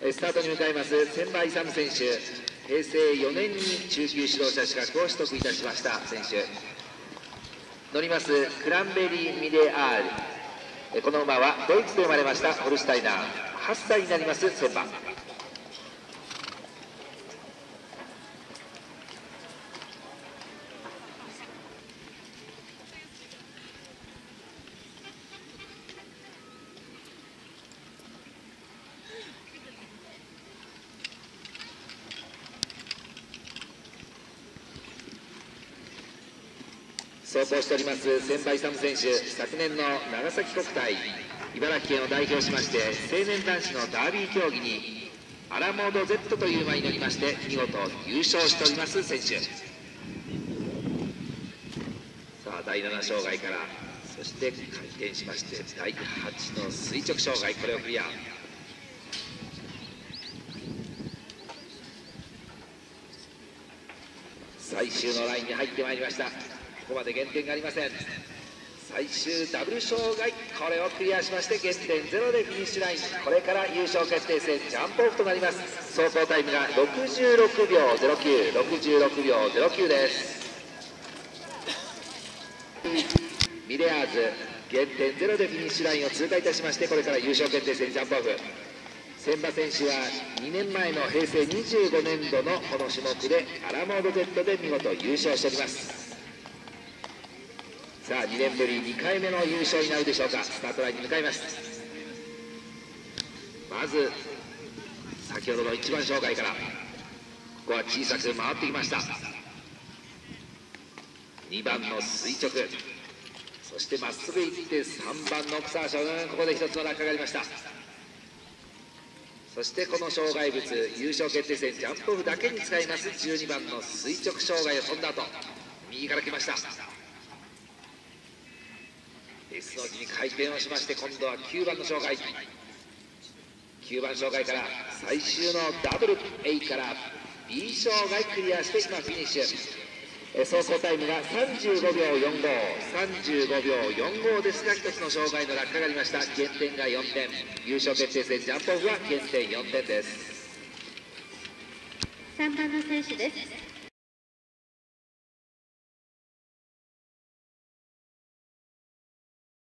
スタートに向かいます千葉勇選手。平成4年に中級指導者資格を取得いたしました選手。乗りますクランベリー・ミレアール。この馬はドイツで生まれましたホルスタイナー。8歳になります千葉。走行しております千葉勇選手昨年の長崎国体茨城県を代表しまして成年男子のダービー競技にアラモード Z という馬に乗りまして見事優勝しております選手。さあ第7障害からそして回転しまして第8の垂直障害これをクリア。最終のラインに入ってまいりました。ここまで減点がありません。最終ダブル障害これをクリアしまして減点ゼロでフィニッシュライン。これから優勝決定戦ジャンプオフとなります。走行タイムが66秒0966秒09です。ミレアーズ減点ゼロでフィニッシュラインを通過いたしましてこれから優勝決定戦ジャンプオフ。千葉選手は2年前の平成25年度のこの種目でアラモード Z で見事優勝しております。さあ2年ぶり2回目の優勝になるでしょうか。スタートラインに向かいます。まず先ほどの1番障害からここは小さく回ってきました。2番の垂直そしてまっすぐ行って3番の草橋ここで1つの落下がありました。そしてこの障害物優勝決定戦ジャンプオフだけに使います。12番の垂直障害を飛んだ後右から来ました。S の字に回転をしまして今度は9番の障害9番障害から最終のダブル A から B 障害クリアして今フィニッシュ。走行タイムが35秒4535秒45ですが1つの障害の落下がありました。減点が4点。優勝決定戦ジャンプオフは減点4点です。3番の選手です。